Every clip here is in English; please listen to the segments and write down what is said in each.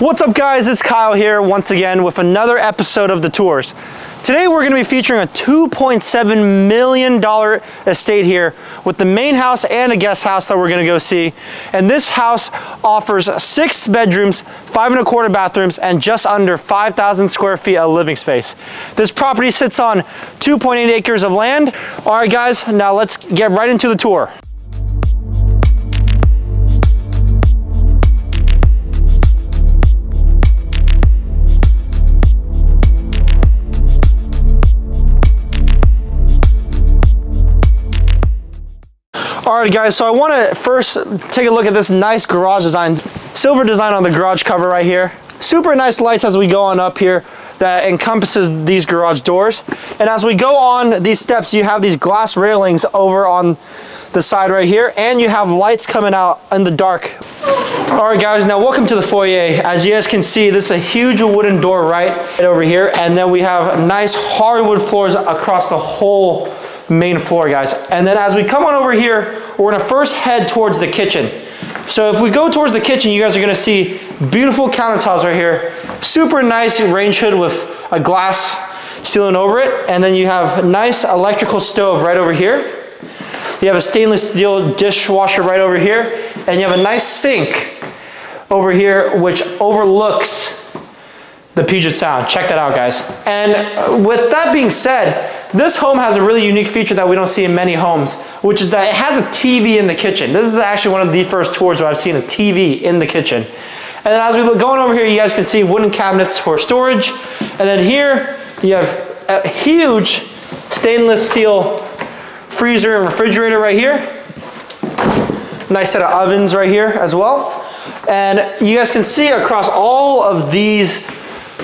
What's up guys, it's Kyle here once again with another episode of The Tours. Today we're going to be featuring a $2.7 million estate here with the main house and a guest house that we're going to go see. And this house offers six bedrooms, five and a quarter bathrooms, and just under 5,000 square feet of living space. This property sits on 2.8 acres of land. All right guys, now let's get right into the tour. All right guys, so I wanna first take a look at this nice garage design. Silver design on the garage cover right here. Super nice lights as we go on up here that encompasses these garage doors. And as we go on these steps, you have these glass railings over on the side right here, and you have lights coming out in the dark. All right guys, now welcome to the foyer. As you guys can see, this is a huge wooden door right over here, and then we have nice hardwood floors across the whole main floor, guys. And then as we come on over here, we're gonna first head towards the kitchen. So if we go towards the kitchen, you guys are gonna see beautiful countertops right here. Super nice range hood with a glass ceiling over it. And then you have a nice electrical stove right over here. You have a stainless steel dishwasher right over here. And you have a nice sink over here, which overlooks the Puget Sound. Check that out, guys. And with that being said, this home has a really unique feature that we don't see in many homes, which is that it has a TV in the kitchen. This is actually one of the first tours where I've seen a TV in the kitchen. And as we look going over here, you guys can see wooden cabinets for storage. And then here, you have a huge stainless steel freezer and refrigerator right here. Nice set of ovens right here as well. And you guys can see across all of these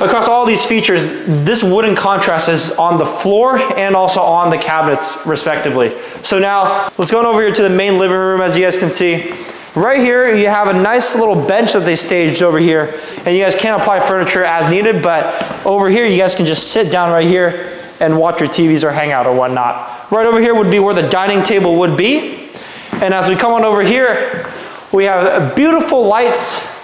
Across all these features, this wooden contrast is on the floor and also on the cabinets respectively. So now let's go over here to the main living room as you guys can see. Right here, you have a nice little bench that they staged over here. And you guys can apply furniture as needed, but over here, you guys can just sit down right here and watch your TVs or hang out or whatnot. Right over here would be where the dining table would be. And as we come on over here, we have beautiful lights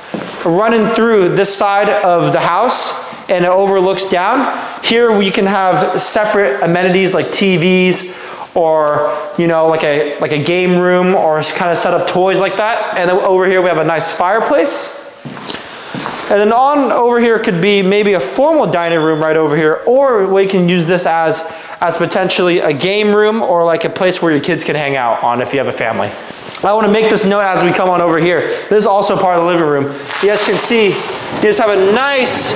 running through this side of the house and it overlooks down. Here we can have separate amenities like TVs or you know like a like a game room or kind of set up toys like that. And over here we have a nice fireplace. And then on over here could be maybe a formal dining room right over here, or we can use this as, as potentially a game room or like a place where your kids can hang out on if you have a family. I want to make this note as we come on over here. This is also part of the living room. You guys can see, you just have a nice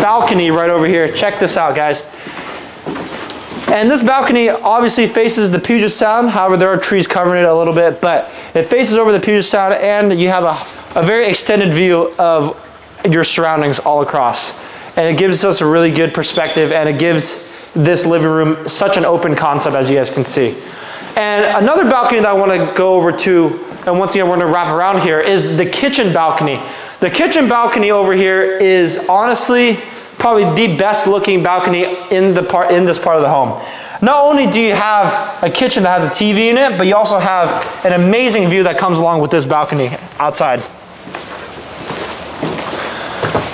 balcony right over here. Check this out, guys. And this balcony obviously faces the Puget Sound. However, there are trees covering it a little bit, but it faces over the Puget Sound and you have a, a very extended view of your surroundings all across. And it gives us a really good perspective and it gives this living room such an open concept as you guys can see. And another balcony that I want to go over to, and once again we're going to wrap around here, is the kitchen balcony. The kitchen balcony over here is honestly probably the best looking balcony in, the part, in this part of the home. Not only do you have a kitchen that has a TV in it, but you also have an amazing view that comes along with this balcony outside.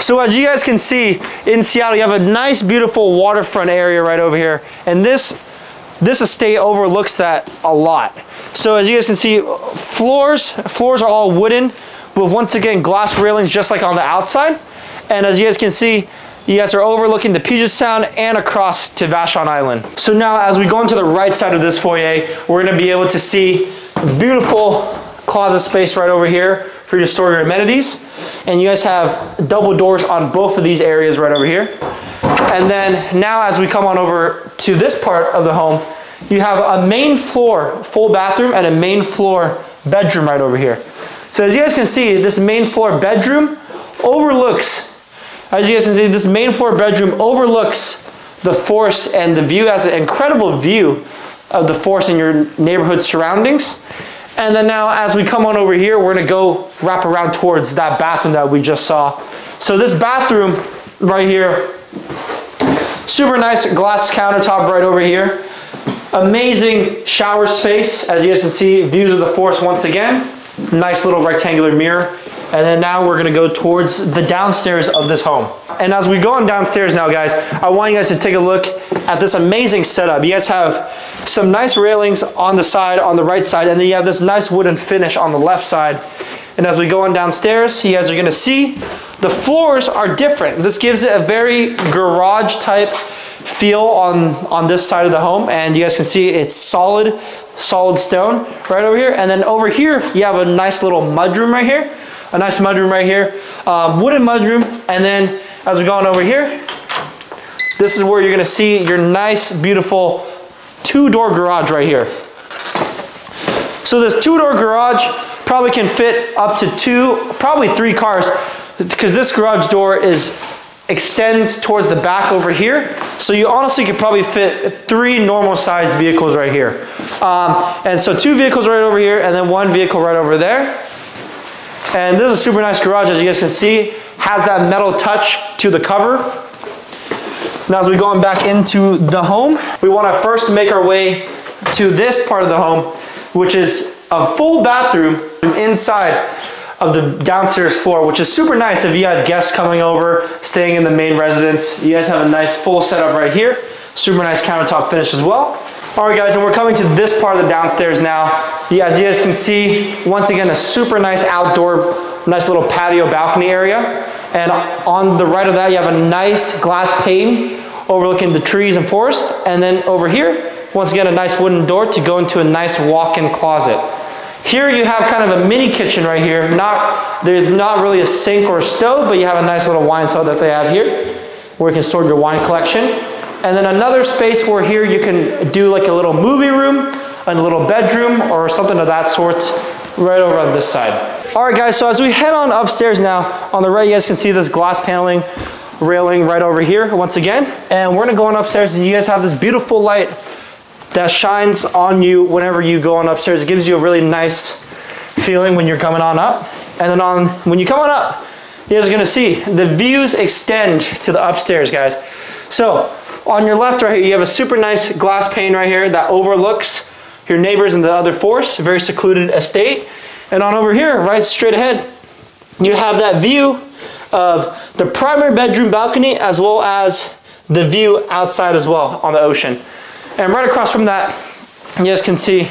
So as you guys can see, in Seattle, you have a nice, beautiful waterfront area right over here. And this this estate overlooks that a lot. So as you guys can see, floors, floors are all wooden with once again glass railings just like on the outside. And as you guys can see, you guys are overlooking the Puget Sound and across to Vashon Island. So now as we go into the right side of this foyer, we're gonna be able to see beautiful closet space right over here for you to store your amenities. And you guys have double doors on both of these areas right over here. And then now as we come on over to this part of the home, you have a main floor full bathroom and a main floor bedroom right over here. So as you guys can see, this main floor bedroom overlooks, as you guys can see, this main floor bedroom overlooks the forest and the view has an incredible view of the forest and your neighborhood surroundings. And then now as we come on over here, we're gonna go wrap around towards that bathroom that we just saw. So this bathroom right here Super nice glass countertop right over here. Amazing shower space. As you guys can see, views of the forest once again. Nice little rectangular mirror. And then now we're gonna go towards the downstairs of this home. And as we go on downstairs now, guys, I want you guys to take a look at this amazing setup. You guys have some nice railings on the side, on the right side, and then you have this nice wooden finish on the left side. And as we go on downstairs, you guys are gonna see the floors are different. This gives it a very garage type feel on, on this side of the home. And you guys can see it's solid, solid stone right over here. And then over here, you have a nice little mudroom right here. A nice mudroom right here. Um, wooden mudroom. And then as we go on over here, this is where you're gonna see your nice, beautiful two-door garage right here. So this two-door garage probably can fit up to two, probably three cars because this garage door is extends towards the back over here. So you honestly could probably fit three normal sized vehicles right here. Um, and so two vehicles right over here and then one vehicle right over there. And this is a super nice garage as you guys can see. Has that metal touch to the cover. Now as we going back into the home, we want to first make our way to this part of the home, which is a full bathroom inside of the downstairs floor, which is super nice if you had guests coming over, staying in the main residence. You guys have a nice full setup right here. Super nice countertop finish as well. All right guys, and we're coming to this part of the downstairs now. You guys, you guys can see, once again, a super nice outdoor, nice little patio balcony area. And on the right of that, you have a nice glass pane overlooking the trees and forests. And then over here, once again, a nice wooden door to go into a nice walk-in closet. Here you have kind of a mini kitchen right here. Not, there's not really a sink or a stove, but you have a nice little wine cellar that they have here where you can store your wine collection. And then another space where here you can do like a little movie room, a little bedroom, or something of that sort right over on this side. All right, guys, so as we head on upstairs now, on the right, you guys can see this glass paneling railing right over here once again. And we're gonna go on upstairs and you guys have this beautiful light that shines on you whenever you go on upstairs. It gives you a really nice feeling when you're coming on up. And then on when you come on up, you guys are gonna see the views extend to the upstairs, guys. So on your left right here, you have a super nice glass pane right here that overlooks your neighbors and the other force, very secluded estate. And on over here, right straight ahead, you have that view of the primary bedroom balcony as well as the view outside as well on the ocean. And right across from that, you guys can see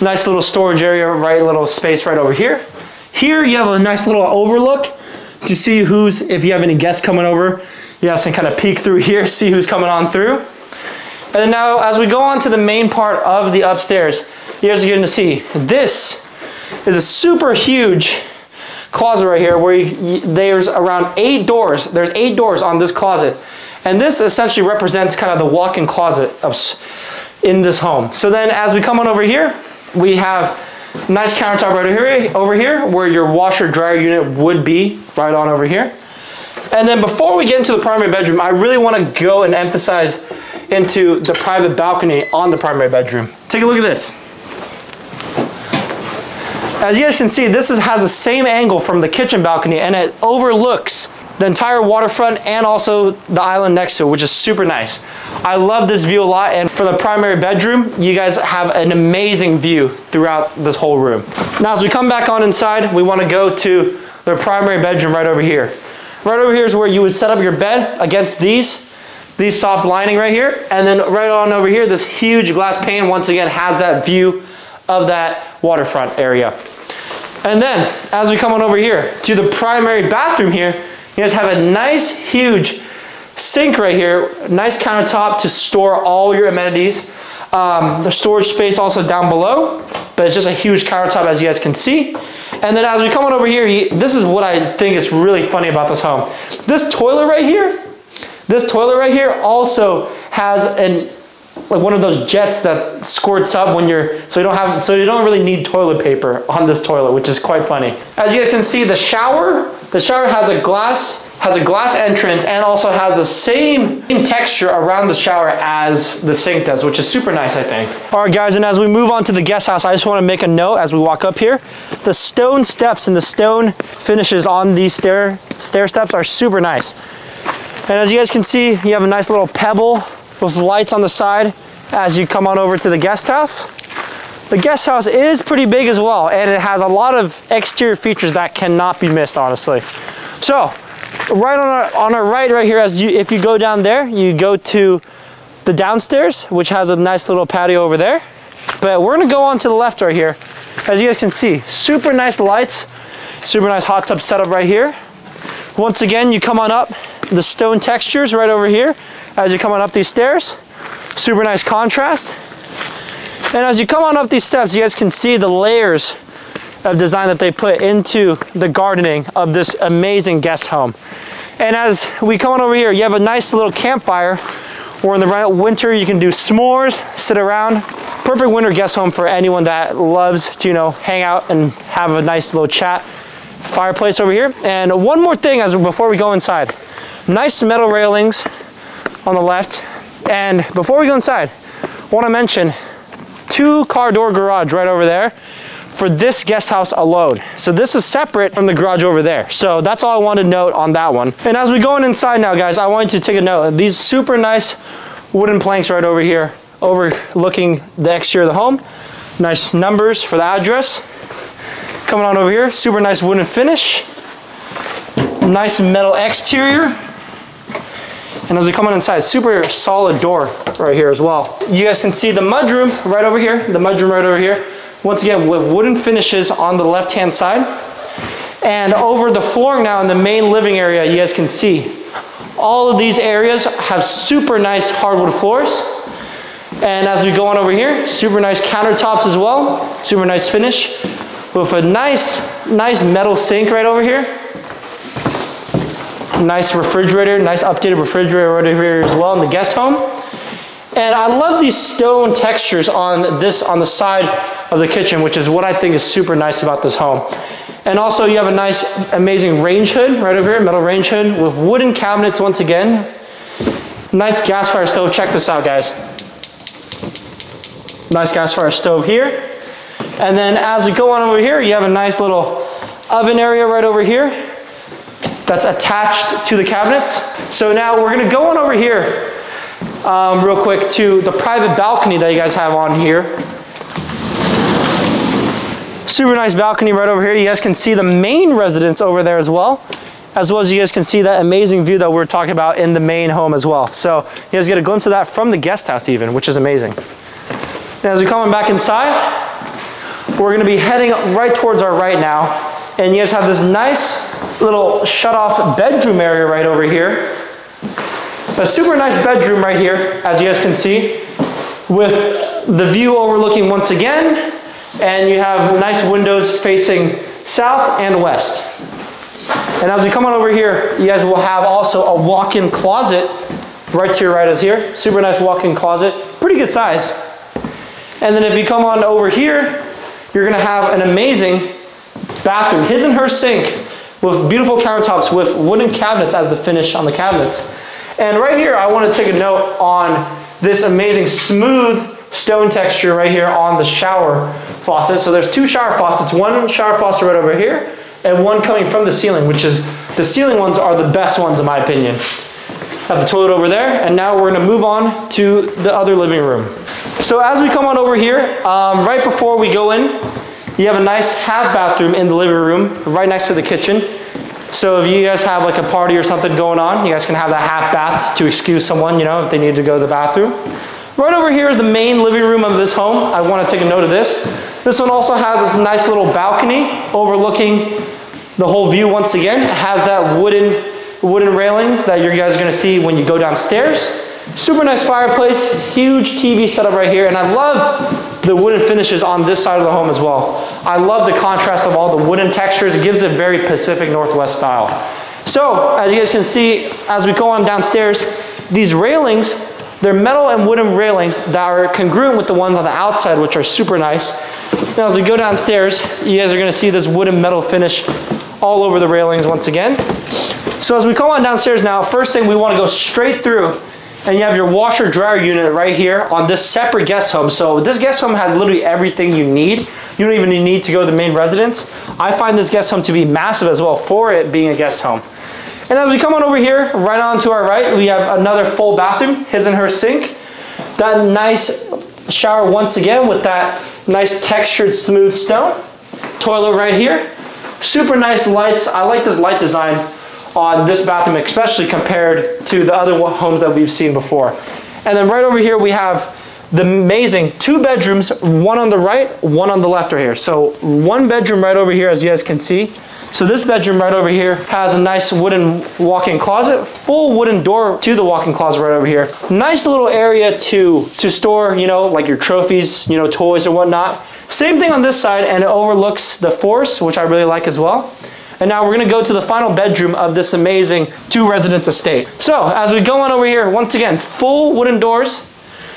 nice little storage area, right little space right over here. Here you have a nice little overlook to see who's, if you have any guests coming over, you guys can kind of peek through here, see who's coming on through. And then now as we go on to the main part of the upstairs, you guys are going to see this is a super huge closet right here where you, there's around eight doors. There's eight doors on this closet. And this essentially represents kind of the walk-in closet of, in this home. So then as we come on over here, we have nice countertop right here, over here where your washer dryer unit would be right on over here. And then before we get into the primary bedroom, I really want to go and emphasize into the private balcony on the primary bedroom. Take a look at this. As you guys can see, this is, has the same angle from the kitchen balcony and it overlooks the entire waterfront and also the island next to it, which is super nice. I love this view a lot. And for the primary bedroom, you guys have an amazing view throughout this whole room. Now, as we come back on inside, we wanna go to the primary bedroom right over here. Right over here is where you would set up your bed against these, these soft lining right here. And then right on over here, this huge glass pane once again has that view of that waterfront area. And then as we come on over here to the primary bathroom here, you guys have a nice, huge sink right here, nice countertop to store all your amenities. Um, the storage space also down below, but it's just a huge countertop as you guys can see. And then as we come on over here, this is what I think is really funny about this home. This toilet right here, this toilet right here also has an like one of those jets that squirts up when you're so you don't have so you don't really need toilet paper on this toilet which is quite funny as you guys can see the shower the shower has a glass has a glass entrance and also has the same texture around the shower as the sink does, which is super nice, I think. All right, guys, and as we move on to the guest house, I just want to make a note as we walk up here. The stone steps and the stone finishes on these stair, stair steps are super nice. And as you guys can see, you have a nice little pebble with lights on the side as you come on over to the guest house. The guest house is pretty big as well, and it has a lot of exterior features that cannot be missed, honestly. So, right on our, on our right right here, as you, if you go down there, you go to the downstairs, which has a nice little patio over there. But we're gonna go on to the left right here. As you guys can see, super nice lights, super nice hot tub setup right here. Once again, you come on up, the stone textures right over here as you come on up these stairs. Super nice contrast. And as you come on up these steps, you guys can see the layers of design that they put into the gardening of this amazing guest home. And as we come on over here, you have a nice little campfire or in the winter, you can do s'mores, sit around. Perfect winter guest home for anyone that loves to, you know, hang out and have a nice little chat. Fireplace over here. And one more thing as before we go inside. Nice metal railings on the left. And before we go inside, I want to mention two car door garage right over there for this guest house alone. So this is separate from the garage over there. So that's all I want to note on that one. And as we go in inside now, guys, I want you to take a note. These super nice wooden planks right over here, overlooking the exterior of the home. Nice numbers for the address. Coming on over here, super nice wooden finish. Nice metal exterior. And as we come on inside, super solid door right here as well. You guys can see the mudroom right over here, the mudroom right over here. Once again, with wooden finishes on the left-hand side. And over the flooring now in the main living area, you guys can see all of these areas have super nice hardwood floors. And as we go on over here, super nice countertops as well. Super nice finish with a nice, nice metal sink right over here. Nice refrigerator, nice updated refrigerator right over here as well in the guest home. And I love these stone textures on this, on the side of the kitchen, which is what I think is super nice about this home. And also you have a nice, amazing range hood right over here, metal range hood with wooden cabinets once again. Nice gas fire stove, check this out guys. Nice gas fire stove here. And then as we go on over here, you have a nice little oven area right over here that's attached to the cabinets. So now we're gonna go on over here um, real quick to the private balcony that you guys have on here. Super nice balcony right over here. You guys can see the main residence over there as well, as well as you guys can see that amazing view that we're talking about in the main home as well. So you guys get a glimpse of that from the guest house even, which is amazing. As we come back inside, we're gonna be heading right towards our right now. And you guys have this nice little shut off bedroom area right over here. A super nice bedroom right here, as you guys can see, with the view overlooking once again and you have nice windows facing south and west. And as we come on over here, you guys will have also a walk-in closet right to your right is here. Super nice walk-in closet, pretty good size. And then if you come on over here, you're gonna have an amazing bathroom, his and her sink with beautiful countertops with wooden cabinets as the finish on the cabinets. And right here, I wanna take a note on this amazing smooth stone texture right here on the shower faucet. So there's two shower faucets, one shower faucet right over here and one coming from the ceiling, which is, the ceiling ones are the best ones in my opinion. Have the toilet over there, and now we're gonna move on to the other living room. So as we come on over here, um, right before we go in, you have a nice half bathroom in the living room, right next to the kitchen. So if you guys have like a party or something going on, you guys can have that half bath to excuse someone, you know, if they need to go to the bathroom. Right over here is the main living room of this home. I want to take a note of this. This one also has this nice little balcony overlooking the whole view once again. It has that wooden, wooden railings that you guys are going to see when you go downstairs. Super nice fireplace, huge TV setup right here, and I love the wooden finishes on this side of the home as well. I love the contrast of all the wooden textures. It gives it very Pacific Northwest style. So, as you guys can see, as we go on downstairs, these railings they're metal and wooden railings that are congruent with the ones on the outside, which are super nice. Now as we go downstairs, you guys are gonna see this wooden metal finish all over the railings once again. So as we come on downstairs now, first thing we wanna go straight through and you have your washer dryer unit right here on this separate guest home. So this guest home has literally everything you need. You don't even need to go to the main residence. I find this guest home to be massive as well for it being a guest home. And as we come on over here, right on to our right, we have another full bathroom, his and her sink. That nice shower once again with that nice textured smooth stone. Toilet right here. Super nice lights. I like this light design on this bathroom, especially compared to the other homes that we've seen before. And then right over here we have the amazing two bedrooms, one on the right, one on the left right here. So one bedroom right over here, as you guys can see. So this bedroom right over here has a nice wooden walk-in closet, full wooden door to the walk-in closet right over here. Nice little area to, to store, you know, like your trophies, you know, toys or whatnot. Same thing on this side and it overlooks the forest, which I really like as well. And now we're gonna go to the final bedroom of this amazing two residence estate. So as we go on over here, once again, full wooden doors.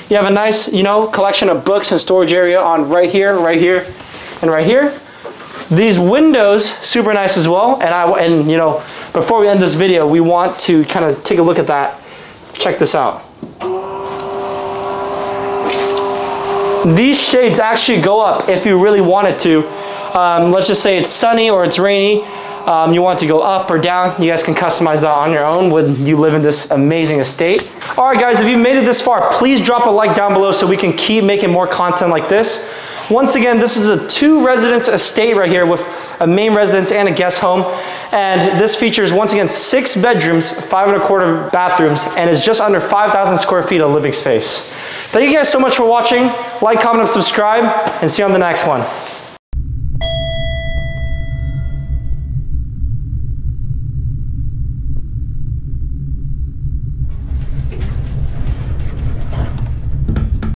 You have a nice, you know, collection of books and storage area on right here, right here, and right here. These windows, super nice as well. And I and you know, before we end this video, we want to kind of take a look at that. Check this out. These shades actually go up if you really wanted to. Um, let's just say it's sunny or it's rainy. Um, you want to go up or down, you guys can customize that on your own when you live in this amazing estate. All right, guys, if you made it this far, please drop a like down below so we can keep making more content like this. Once again, this is a two residence estate right here with a main residence and a guest home. And this features, once again, six bedrooms, five and a quarter bathrooms, and is just under 5,000 square feet of living space. Thank you guys so much for watching. Like, comment, and subscribe, and see you on the next one.